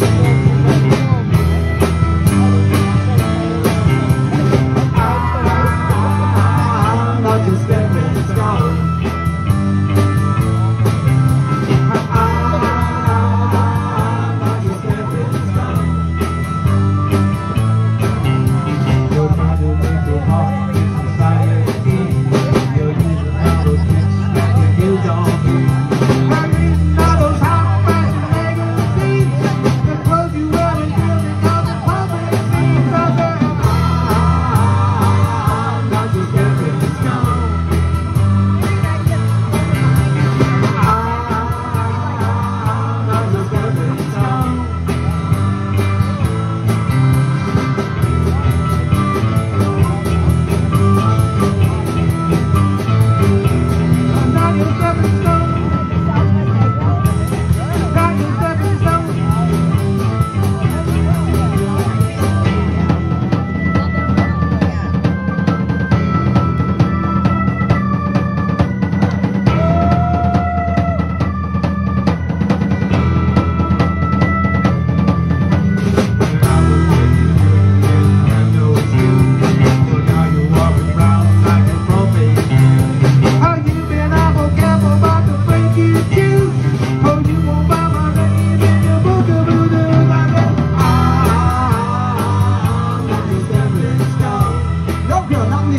Música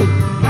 Thank you.